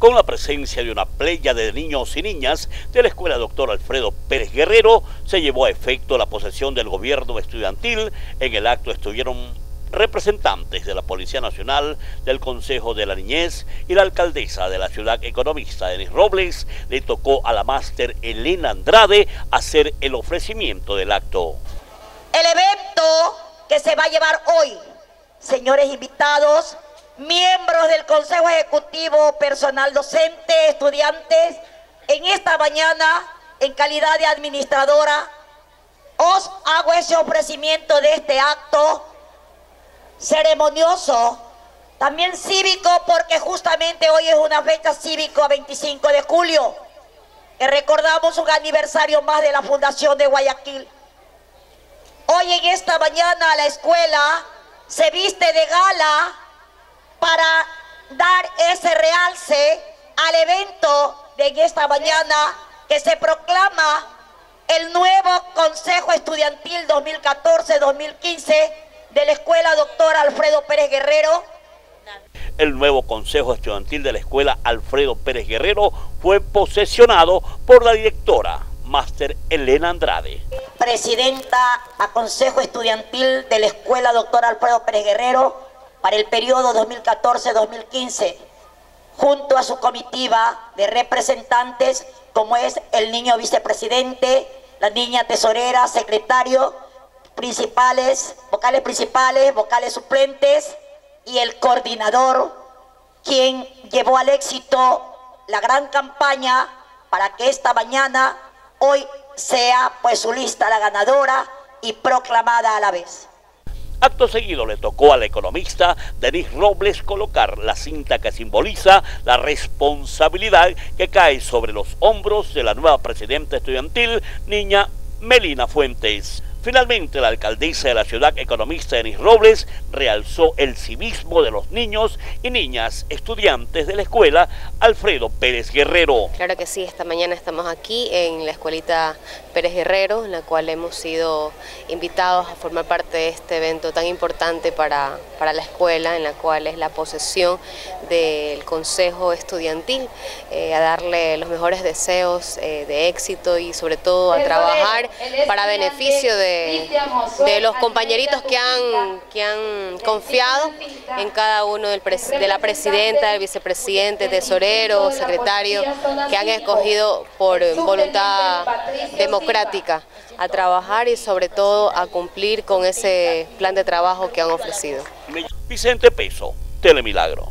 con la presencia de una playa de niños y niñas de la Escuela Doctor Alfredo Pérez Guerrero, se llevó a efecto la posesión del gobierno estudiantil. En el acto estuvieron representantes de la Policía Nacional, del Consejo de la Niñez y la alcaldesa de la ciudad economista, Denis Robles, le tocó a la máster Elena Andrade hacer el ofrecimiento del acto. El evento que se va a llevar hoy, señores invitados, miembros del Consejo Ejecutivo, personal docente, estudiantes, en esta mañana, en calidad de administradora, os hago ese ofrecimiento de este acto ceremonioso, también cívico, porque justamente hoy es una fecha cívico, 25 de julio, que recordamos un aniversario más de la Fundación de Guayaquil. Hoy en esta mañana la escuela se viste de gala ese realce al evento de esta mañana que se proclama el nuevo Consejo Estudiantil 2014-2015 de la Escuela Doctor Alfredo Pérez Guerrero. El nuevo Consejo Estudiantil de la Escuela Alfredo Pérez Guerrero fue posesionado por la directora Máster Elena Andrade. Presidenta a Consejo Estudiantil de la Escuela Doctor Alfredo Pérez Guerrero para el periodo 2014-2015, junto a su comitiva de representantes como es el niño vicepresidente, la niña tesorera, secretario, principales, vocales principales, vocales suplentes y el coordinador, quien llevó al éxito la gran campaña para que esta mañana, hoy, sea pues su lista la ganadora y proclamada a la vez. Acto seguido le tocó al economista Denis Robles colocar la cinta que simboliza la responsabilidad que cae sobre los hombros de la nueva presidenta estudiantil, niña Melina Fuentes. Finalmente, la alcaldesa de la ciudad, economista Denis Robles, realzó el civismo de los niños y niñas estudiantes de la escuela Alfredo Pérez Guerrero. Claro que sí, esta mañana estamos aquí en la escuelita Pérez Guerrero, en la cual hemos sido invitados a formar parte de este evento tan importante para, para la escuela, en la cual es la posesión del Consejo Estudiantil, eh, a darle los mejores deseos eh, de éxito y sobre todo a trabajar para beneficio de de, los compañeritos que han, que han confiado en cada uno del de la presidenta, el vicepresidente, tesorero, secretario, que han escogido por voluntad democrática a trabajar y sobre todo a cumplir con ese plan de trabajo que han ofrecido. Vicente Peso, Telemilagro.